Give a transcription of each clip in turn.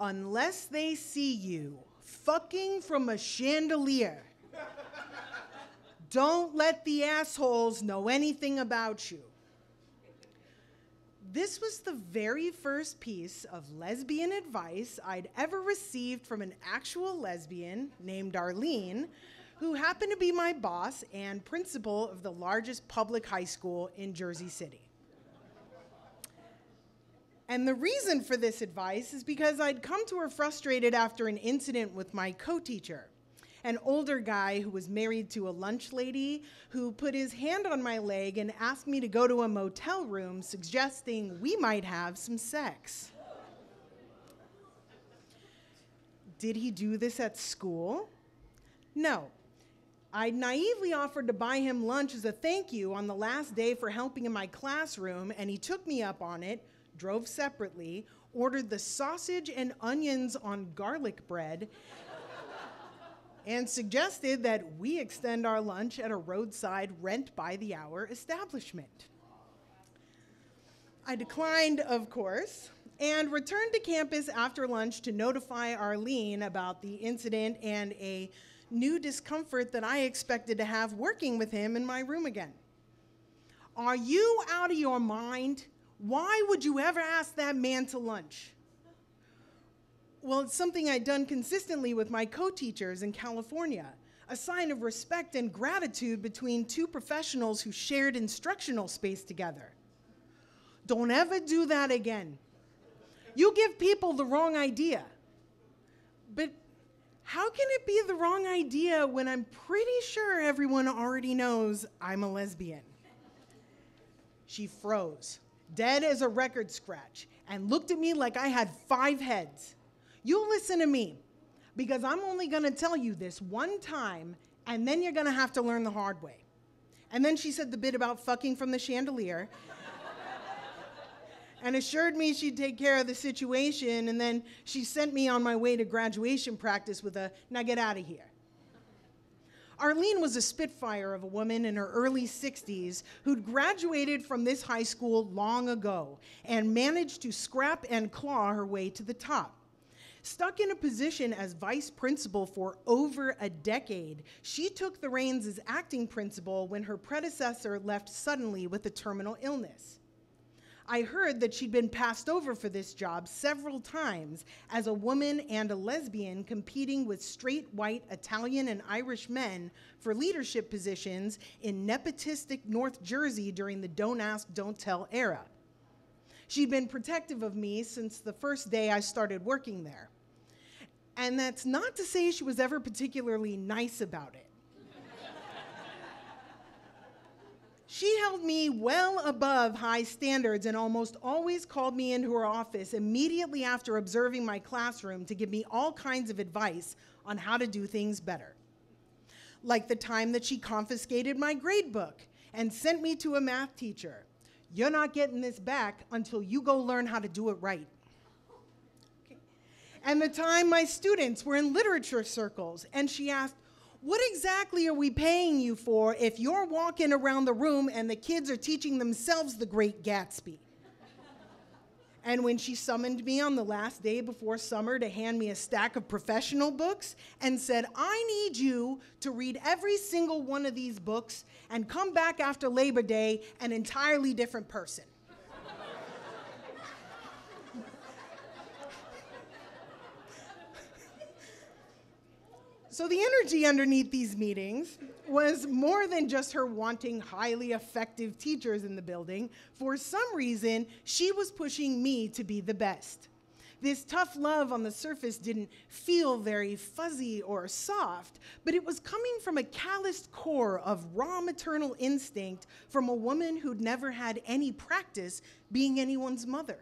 unless they see you fucking from a chandelier, don't let the assholes know anything about you. This was the very first piece of lesbian advice I'd ever received from an actual lesbian named Arlene, who happened to be my boss and principal of the largest public high school in Jersey City. And the reason for this advice is because I'd come to her frustrated after an incident with my co teacher an older guy who was married to a lunch lady who put his hand on my leg and asked me to go to a motel room, suggesting we might have some sex. Did he do this at school? No. I naively offered to buy him lunch as a thank you on the last day for helping in my classroom, and he took me up on it, drove separately, ordered the sausage and onions on garlic bread, and suggested that we extend our lunch at a roadside rent by the hour establishment. I declined, of course, and returned to campus after lunch to notify Arlene about the incident and a new discomfort that I expected to have working with him in my room again. Are you out of your mind? Why would you ever ask that man to lunch? Well, it's something I'd done consistently with my co teachers in California, a sign of respect and gratitude between two professionals who shared instructional space together. Don't ever do that again. You give people the wrong idea. But how can it be the wrong idea when I'm pretty sure everyone already knows I'm a lesbian? She froze, dead as a record scratch, and looked at me like I had five heads. You listen to me because I'm only to tell you this one time and then you're to have to learn the hard way. And then she said the bit about fucking from the chandelier and assured me she'd take care of the situation. And then she sent me on my way to graduation practice with a now get out of here. Arlene was a spitfire of a woman in her early 60s who'd graduated from this high school long ago and managed to scrap and claw her way to the top. Stuck in a position as vice principal for over a decade, she took the reins as acting principal when her predecessor left suddenly with a terminal illness. I heard that she'd been passed over for this job several times as a woman and a lesbian competing with straight white Italian and Irish men for leadership positions in nepotistic North Jersey during the Don't Ask, Don't Tell era. She'd been protective of me since the first day I started working there. And that's not to say she was ever particularly nice about it. She held me well above high standards and almost always called me into her office immediately after observing my classroom to give me all kinds of advice on how to do things better. Like the time that she confiscated my gradebook and sent me to a math teacher. You're not getting this back until you go learn how to do it right and the time my students were in literature circles, and she asked, What exactly are we paying you for if you're walking around the room and the kids are teaching themselves the great Gatsby? And when she summoned me on the last day before summer to hand me a stack of professional books and said, I need you to read every single one of these books and come back after Labor Day an entirely different person. So the energy underneath these meetings was more than just her wanting highly effective teachers in the building. For some reason, she was pushing me to be the best. This tough love on the surface didn't feel very fuzzy or soft, but it was coming from a calloused core of raw maternal instinct from a woman who'd never had any practice being anyone's mother.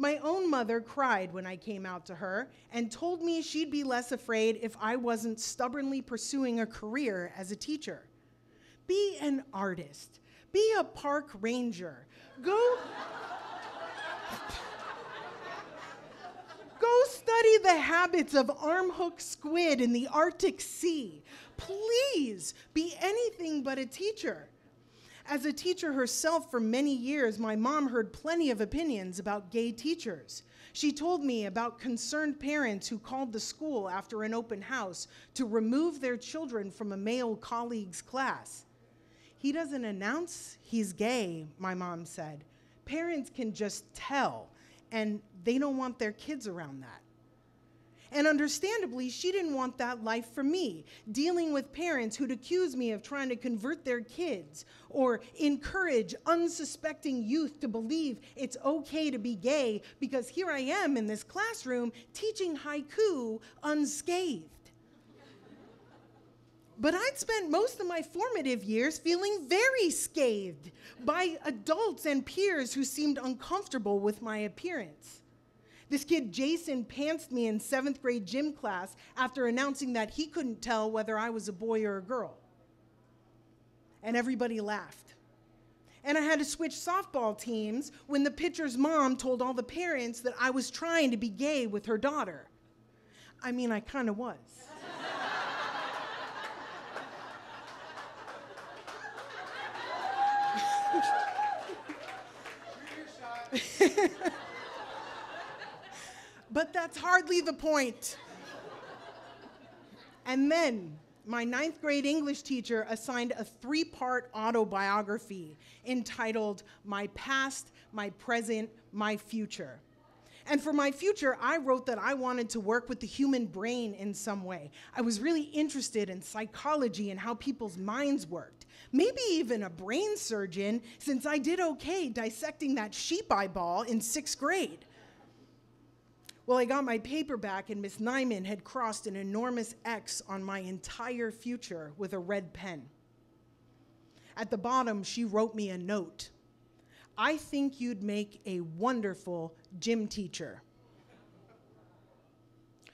My own mother cried when I came out to her and told me she'd be less afraid if I wasn't stubbornly pursuing a career as a teacher. Be an artist, be a park ranger, go. Go study the habits of armhook squid in the Arctic Sea. Please be anything but a teacher. As a teacher herself for many years, my mom heard plenty of opinions about gay teachers. She told me about concerned parents who called the school after an open house to remove their children from a male colleague's class. He doesn't announce he's gay, my mom said. Parents can just tell, and they don't want their kids around that. And understandably, she didn't want that life for me, dealing with parents who'd accuse me of trying to convert their kids or encourage unsuspecting youth to believe it's okay to be gay because here I am in this classroom teaching haiku unscathed. But I'd spent most of my formative years feeling very scathed by adults and peers who seemed uncomfortable with my appearance. This kid, Jason, pantsed me in seventh grade gym class after announcing that he couldn't tell whether I was a boy or a girl. And everybody laughed. And I had to switch softball teams when the pitcher's mom told all the parents that I was trying to be gay with her daughter. I mean, I kind of was. but that's hardly the point. And then my ninth grade English teacher assigned a three part autobiography entitled My Past, My Present, My Future. And for my future, I wrote that I wanted to work with the human brain in some way. I was really interested in psychology and how people's minds worked. Maybe even a brain surgeon, since I did okay dissecting that sheep eyeball in sixth grade. Well, I got my paper back, and Miss Nyman had crossed an enormous X on my entire future with a red pen. At the bottom, she wrote me a note I think you'd make a wonderful gym teacher.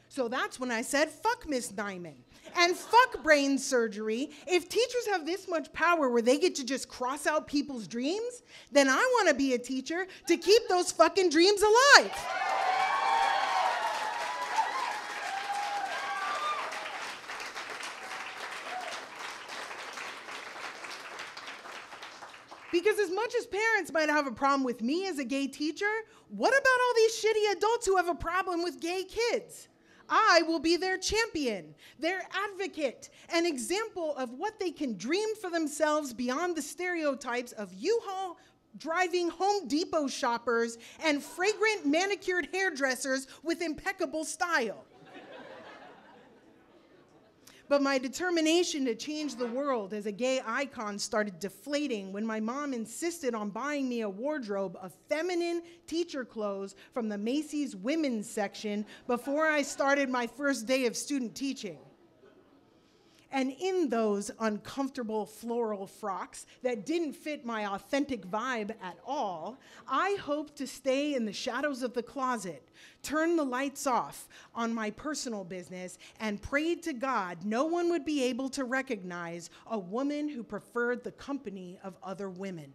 So that's when I said, fuck Miss Nyman and fuck brain surgery. If teachers have this much power where they get to just cross out people's dreams, then I want to be a teacher to keep those fucking dreams alive. Because as much as parents might have a problem with me as a gay teacher, what about all these shitty adults who have a problem with gay kids? I will be their champion, their advocate, an example of what they can dream for themselves beyond the stereotypes of U-Haul driving Home Depot shoppers and fragrant manicured hairdressers with impeccable style. But my determination to change the world as a gay icon started deflating when my mom insisted on buying me a wardrobe of feminine teacher clothes from the Macy's women's section before I started my first day of student teaching. And in those uncomfortable floral frocks that didn't fit my authentic vibe at all, I hoped to stay in the shadows of the closet, turn the lights off on my personal business, and prayed to God no one would be able to recognize a woman who preferred the company of other women.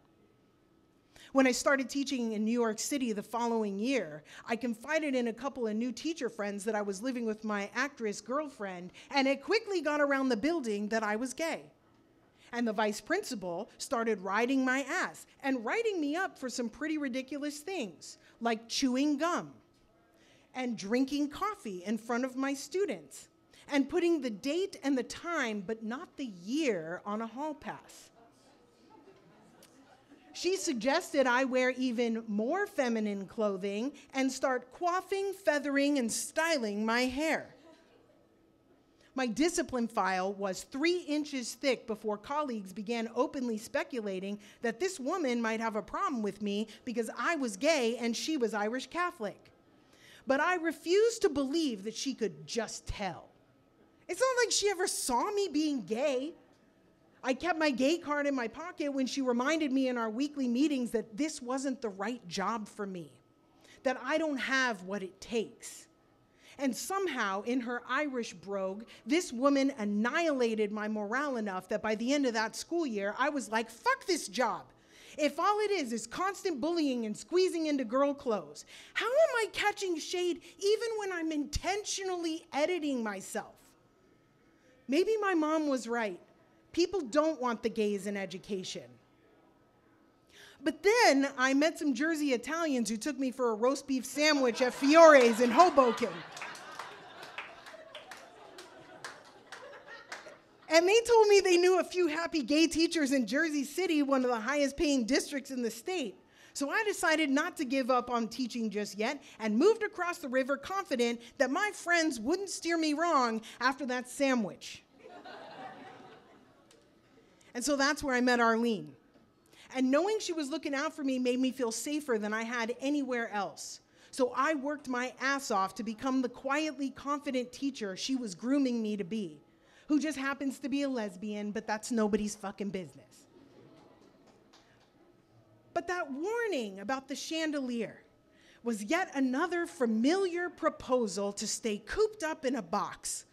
When I started teaching in New York City the following year, I confided in a couple of new teacher friends that I was living with my actress girlfriend, and it quickly got around the building that I was gay. And the vice principal started riding my ass and writing me up for some pretty ridiculous things, like chewing gum and drinking coffee in front of my students and putting the date and the time, but not the year, on a hall pass. She suggested I wear even more feminine clothing and start coiffing, feathering, and styling my hair. My discipline file was three inches thick before colleagues began openly speculating that this woman might have a problem with me because I was gay and she was Irish Catholic. But I refused to believe that she could just tell. It's not like she ever saw me being gay. I kept my gay card in my pocket when she reminded me in our weekly meetings that this wasn't the right job for me, that I don't have what it takes. And somehow, in her Irish brogue, this woman annihilated my morale enough that by the end of that school year, I was like, fuck this job. If all it is is constant bullying and squeezing into girl clothes, how am I catching shade even when I'm intentionally editing myself? Maybe my mom was right. People don't want the gays in education. But then I met some Jersey Italians who took me for a roast beef sandwich at Fiore's in Hoboken. And they told me they knew a few happy gay teachers in Jersey City, one of the highest paying districts in the state. So I decided not to give up on teaching just yet and moved across the river confident that my friends wouldn't steer me wrong after that sandwich. And so that's where I met Arlene. And knowing she was looking out for me made me feel safer than I had anywhere else. So I worked my ass off to become the quietly confident teacher she was grooming me to be, who just happens to be a lesbian, but that's nobody's fucking business. But that warning about the chandelier was yet another familiar proposal to stay cooped up in a box,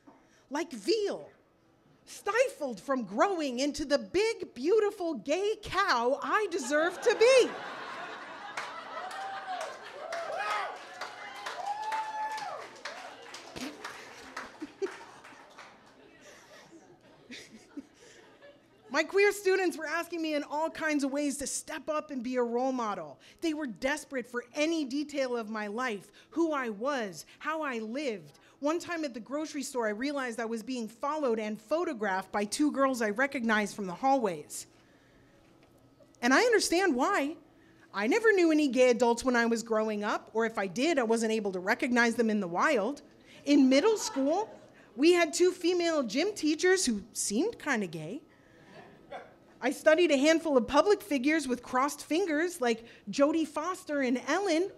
like veal, stifled from growing into the big, beautiful gay cow I deserve to be. My queer students were asking me in all kinds of ways to step up and be a role model. They were desperate for any detail of my life, who I was, how I lived. One time at the grocery store, I realized I was being followed and photographed by two girls I recognized from the hallways. And I understand why. I never knew any gay adults when I was growing up, or if I did, I wasn't able to recognize them in the wild. In middle school, we had two female gym teachers who seemed kind of gay. I studied a handful of public figures with crossed fingers like Jodie Foster and Ellen,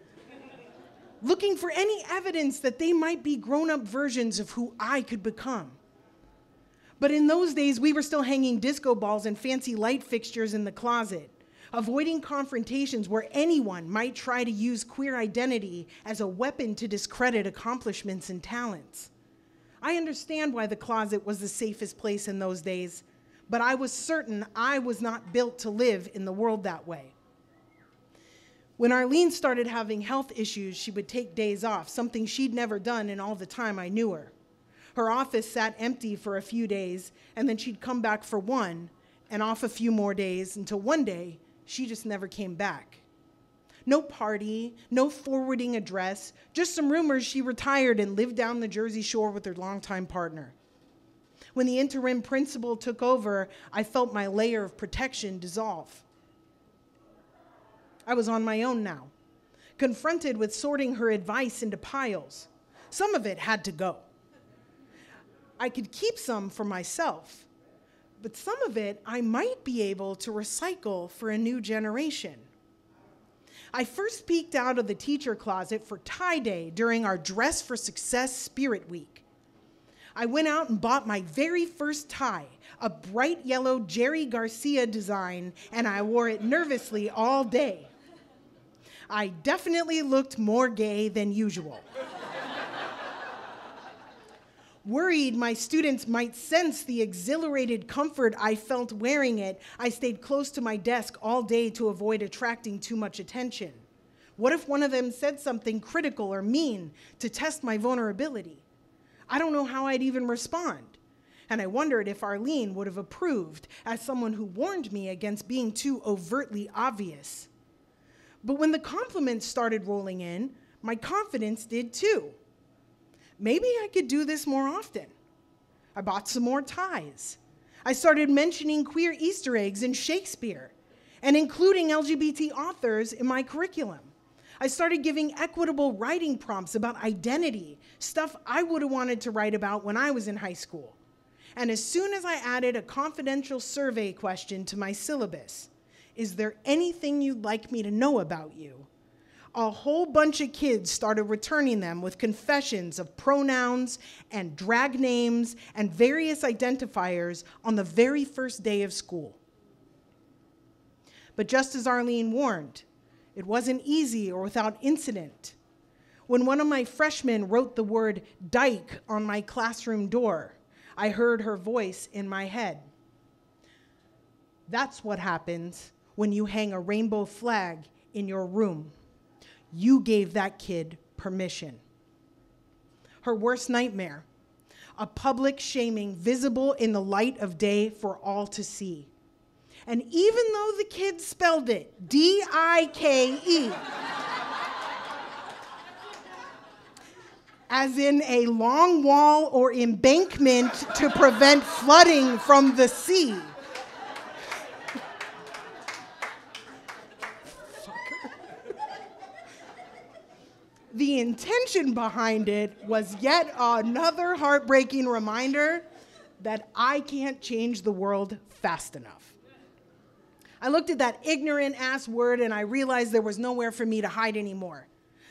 looking for any evidence that they might be grown up versions of who I could become. But in those days, we were still hanging disco balls and fancy light fixtures in the closet, avoiding confrontations where anyone might try to use queer identity as a weapon to discredit accomplishments and talents. I understand why the closet was the safest place in those days but I was certain I was not built to live in the world that way. When Arlene started having health issues, she would take days off, something she'd never done in all the time I knew her. Her office sat empty for a few days, and then she'd come back for one, and off a few more days until one day she just never came back. No party, no forwarding address, just some rumors she retired and lived down the Jersey Shore with her longtime partner. When the interim principal took over, I felt my layer of protection dissolve. I was on my own now, confronted with sorting her advice into piles. Some of it had to go. I could keep some for myself, but some of it I might be able to recycle for a new generation. I first peeked out of the teacher closet for tie day during our Dress for Success Spirit Week. I went out and bought my very first tie, a bright yellow Jerry Garcia design, and I wore it nervously all day. I definitely looked more gay than usual. Worried my students might sense the exhilarated comfort I felt wearing it, I stayed close to my desk all day to avoid attracting too much attention. What if one of them said something critical or mean to test my vulnerability? I don't know how I'd even respond. And I wondered if Arlene would have approved as someone who warned me against being too overtly obvious. But when the compliments started rolling in, my confidence did too. Maybe I could do this more often. I bought some more ties. I started mentioning queer Easter eggs in Shakespeare and including LGBT authors in my curriculum. I started giving equitable writing prompts about identity, stuff I would have wanted to write about when I was in high school. And as soon as I added a confidential survey question to my syllabus, is there anything you'd like me to know about you? A whole bunch of kids started returning them with confessions of pronouns and drag names and various identifiers on the very first day of school. But just as Arlene warned, it wasn't easy or without incident. When one of my freshmen wrote the word dyke on my classroom door, I heard her voice in my head. That's what happens when you hang a rainbow flag in your room. You gave that kid permission. Her worst nightmare a public shaming visible in the light of day for all to see. And even though the kids spelled it D I K E, as in a long wall or embankment to prevent flooding from the sea. The intention behind it was yet another heartbreaking reminder that I can't change the world fast enough. I looked at that ignorant ass word and I realized there was nowhere for me to hide anymore.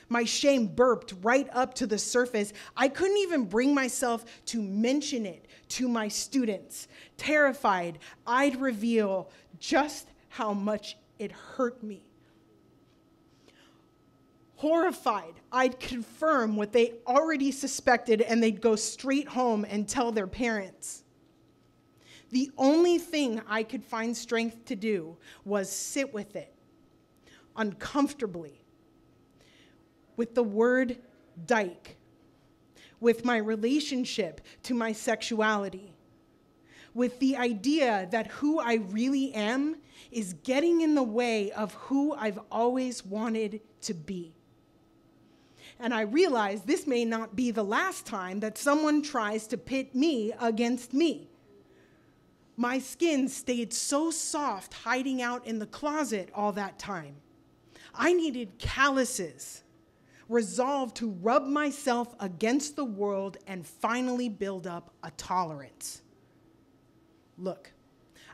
My shame burped right up to the surface. I couldn't even bring myself to mention it to my students. Terrified, I'd reveal just how much it hurt me. Horrified, I'd confirm what they already suspected and they'd go straight home and tell their parents. The only thing I could find strength to do was sit with it uncomfortably with the word dyke, with my relationship to my sexuality, with the idea that who I really am is getting in the way of who I've always wanted to be. And I realize this may not be the last time that someone tries to pit me against me. My skin stayed so soft hiding out in the closet all that time. I needed calluses resolved to rub myself against the world and finally build up a tolerance. Look,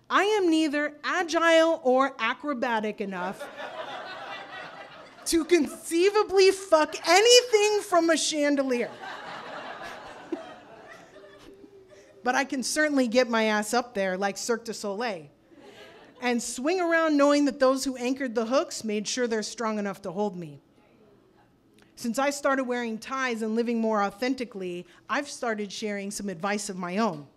I am neither agile or acrobatic enough to conceivably fuck anything from a chandelier. but I can certainly get my ass up there like Cirque du Soleil and swing around knowing that those who anchored the hooks made sure they're strong enough to hold me. Since I started wearing ties and living more authentically, I've started sharing some advice of my own.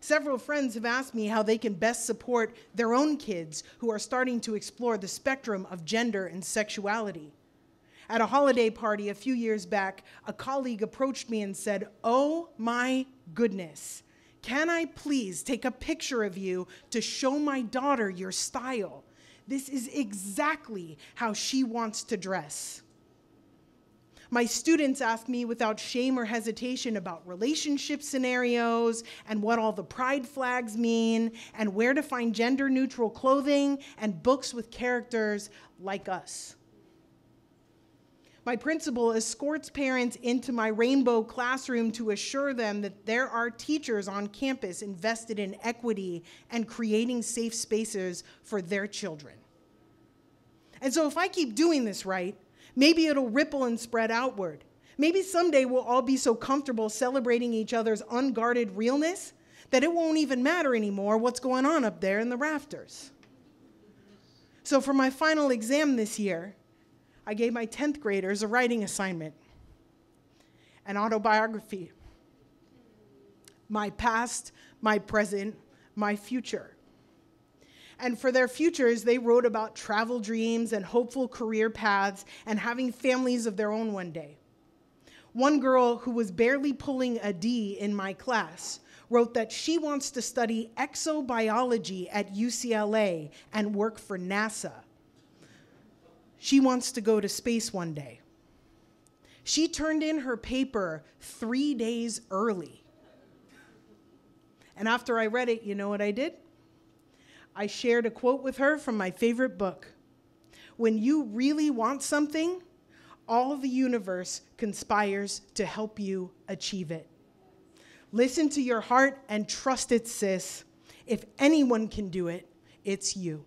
Several friends have asked me how they can best support their own kids who are starting to explore the spectrum of gender and sexuality. At a holiday party a few years back, a colleague approached me and said, Oh my goodness, can I please take a picture of you to show my daughter your style? This is exactly how she wants to dress. My students ask me without shame or hesitation about relationship scenarios and what all the pride flags mean and where to find gender neutral clothing and books with characters like us. My principal escorts parents into my rainbow classroom to assure them that there are teachers on campus invested in equity and creating safe spaces for their children. And so, if I keep doing this right, Maybe it'll ripple and spread outward. Maybe someday we'll all be so comfortable celebrating each other's unguarded realness that it won't even matter anymore what's going on up there in the rafters. So, for my final exam this year, I gave my 10th graders a writing assignment an autobiography. My past, my present, my future. And for their futures, they wrote about travel dreams and hopeful career paths and having families of their own one day. One girl who was barely pulling a D in my class wrote that she wants to study exobiology at UCLA and work for NASA. She wants to go to space one day. She turned in her paper three days early. And after I read it, you know what I did? I shared a quote with her from my favorite book. When you really want something, all the universe conspires to help you achieve it. Listen to your heart and trust it, sis. If anyone can do it, it's you.